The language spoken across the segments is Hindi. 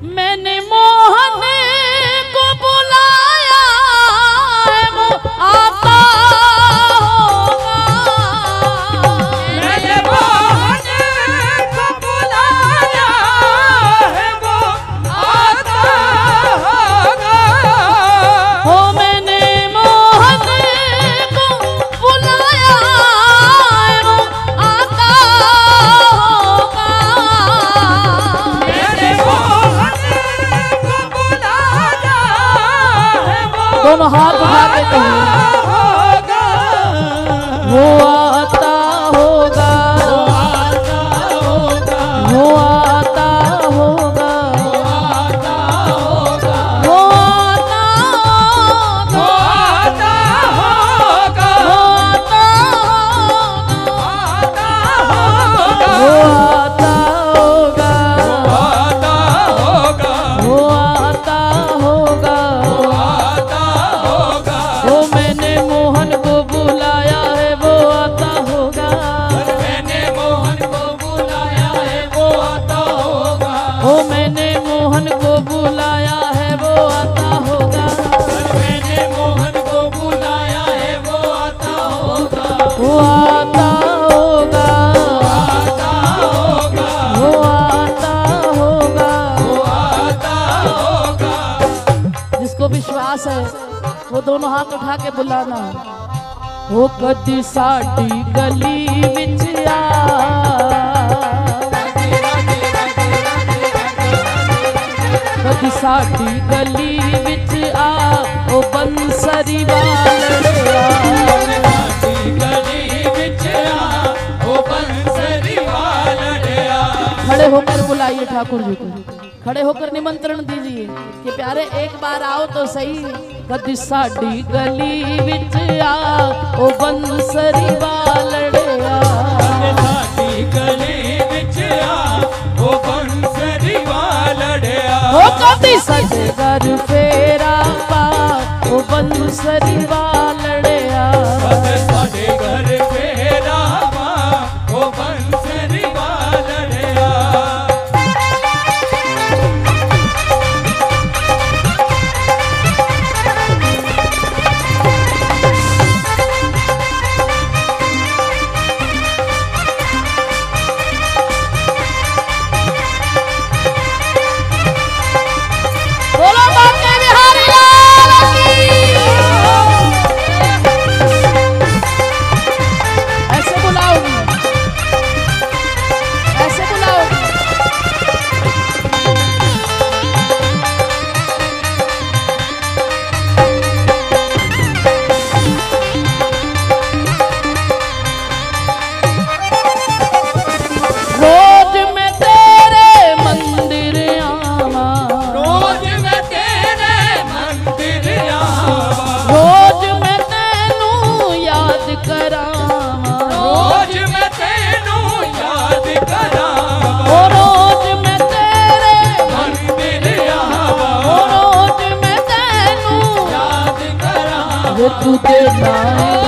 many more. बहुत बहुत हाथ उठा के बुलाना। हो कदी साडी गली बिच कदी साडी गली बिच आ, ओ बंसरी वाले खड़े होकर बुलाइए ठाकुर जी को। खड़े होकर निमंत्रण दीजिए कि प्यारे एक बार आओ तो सही। कभी साडी गली बिच आओ बंसरी वालड़े आ। साडी गली विच आ बंसरी वालड़े आ। हो सजगर फेरा पा बंसरी वालड़े tu teu.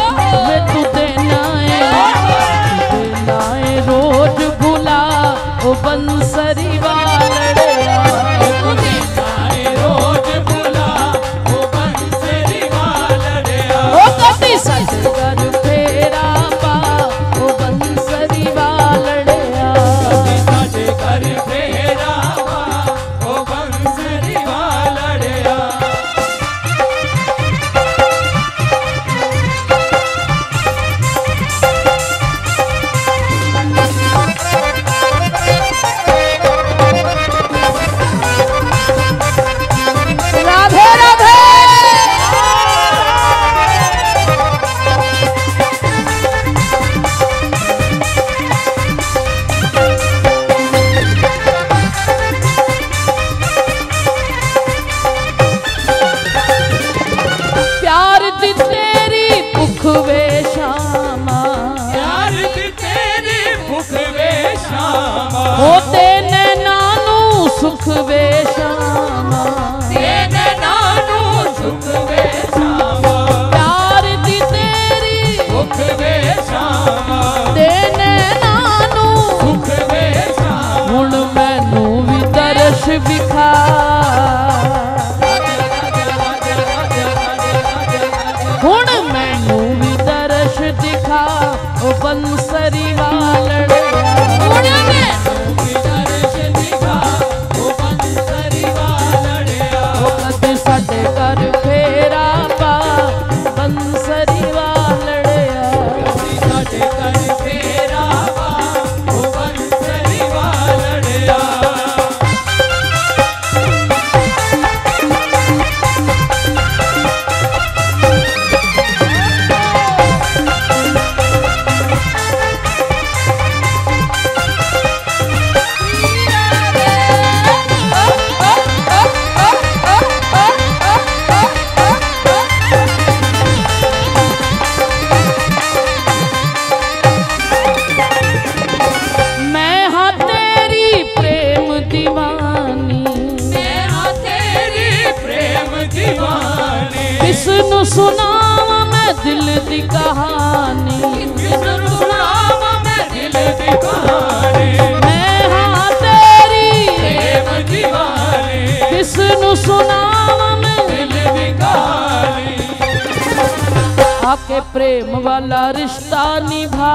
प्रेम वाला रिश्ता निभा।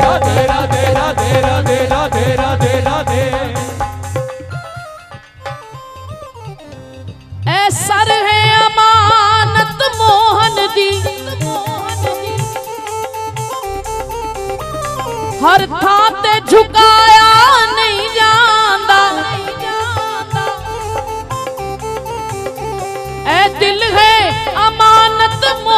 राधे राधे राधे राधे राधे राधे राधे। है अमानत मोहन दी। हर थाते झुकाया नहीं जा। ਅਮਾਨਤ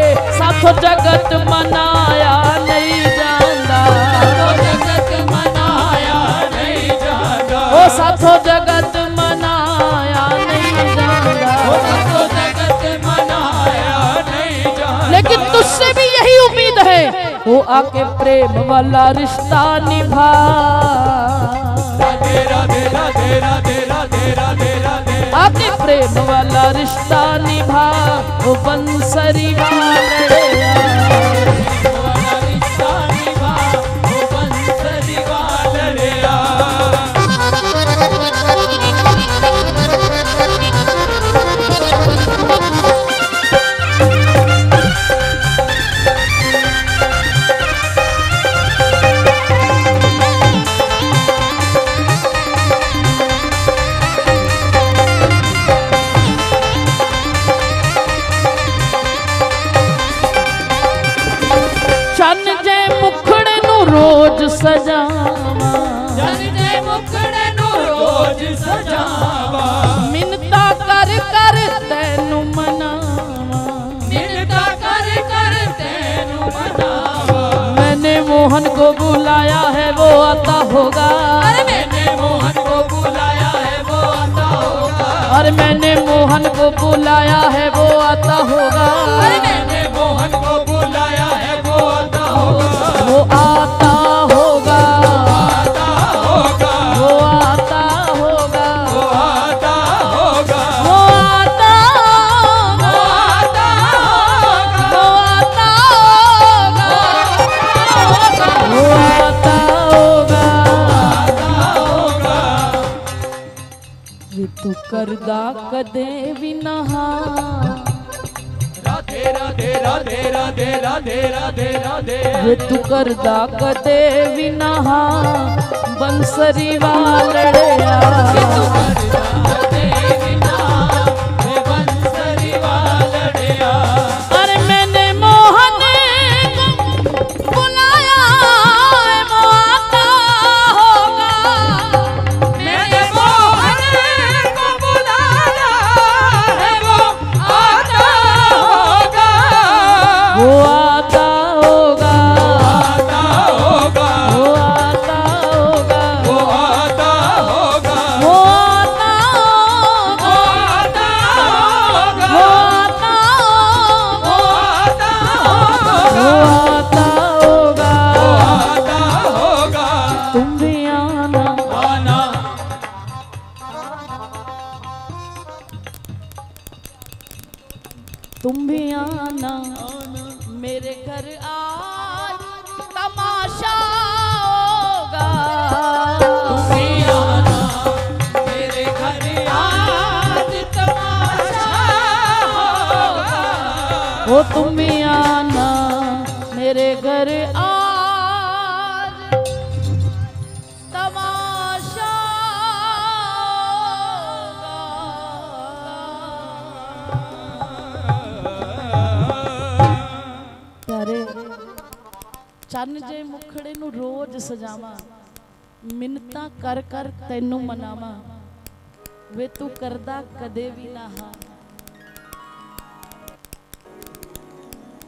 तो जगत मनाया नहीं तो जगत मनाया नहीं ओ साथो जगत मनाया नहीं ओ साथो जगत मनाया नहीं लेकिन तुझसे भी यही उम्मीद है, वो आके प्रेम वाला रिश्ता निभा। तेरा तेरा तेरा तेरा तेरा तेरा ਰਾਧੇ प्रेम वाला रिश्ता निभा बंसरी वालड़िया और मैंने मोहन को बुलाया है वो आता होगा। अरे मैंने मोहन को बुलाया है वो आता होगा। वो आता करदा कदे भी नहा राधे वे तू करदा कदे विनहा बंसरी वाल वो तुम भी आना मेरे घर आज तमाशा ਪਿਆਰੇ ਚੰਨ ਜੇ ਮੁਖੜੇ ਨੂੰ ਰੋਜ਼ ਸਜਾਵਾਂ ਮਿੰਨਤਾਂ ਕਰ ਕਰ ਤੈਨੂੰ ਮਨਾਵਾਂ ਵੇ ਤੂੰ ਕਰਦਾ ਕਦੇ ਵੀ ਨਾ ਹਾਂ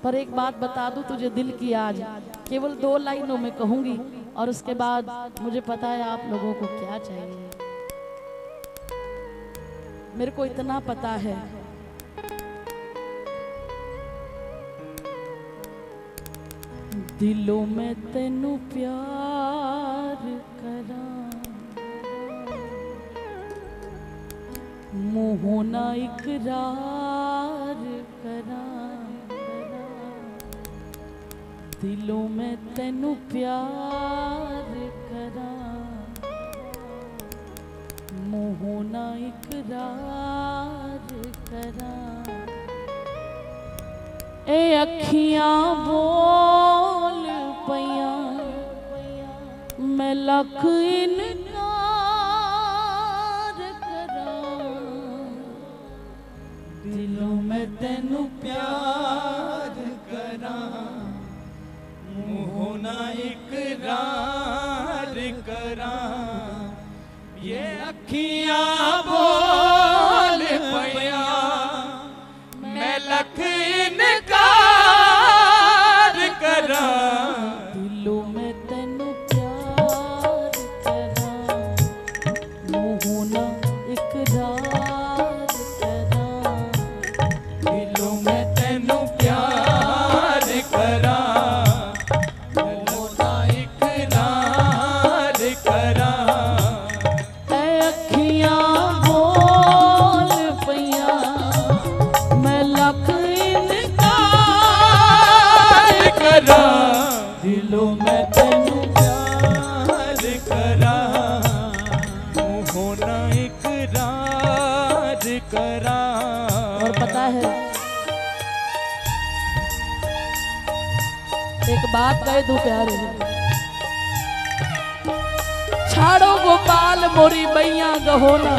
पर एक बात बता दूँ तुझे दिल की आज। केवल दो लाइनों में कहूँगी, और उसके बाद मुझे पता है आप लोगों को क्या चाहिए। मेरे को इतना पता है। दिलों में तेनू प्यार करा। मुँहों ना इकरार दिलों में तेनू प्यार करा। मुँहों ना इकरार करा। ए अखियाँ बोल पया मैं लख इनकार बात कह दू प्यारे छाड़ो गोपाल, मोरी बैया गहोना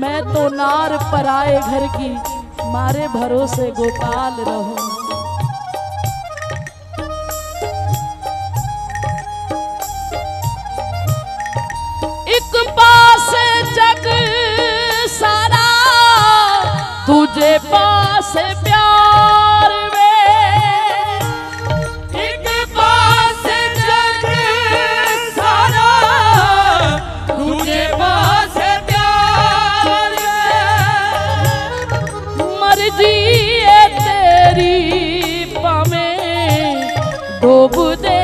मैं तो नार पराए घर की, मारे भरोसे गोपाल रहो। एक पास जग सारा, तुझे पास 不对。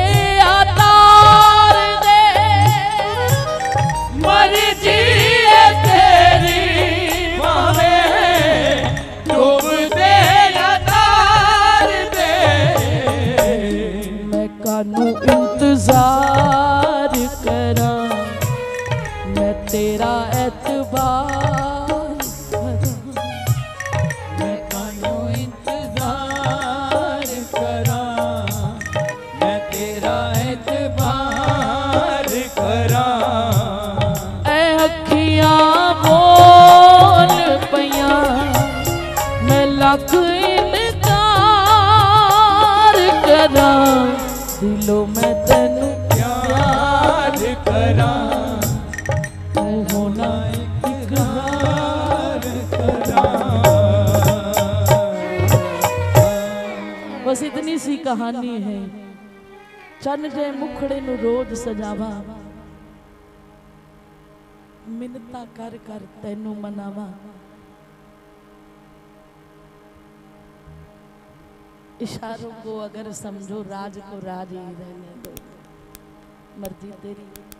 कहानी है। चन जे मुखड़े नु रोज सजावा। मिन्नता कर कर तेनु मनावा। इशारों को अगर समझो, राज को राज ही रहने दो। मर्ज़ी तेरी।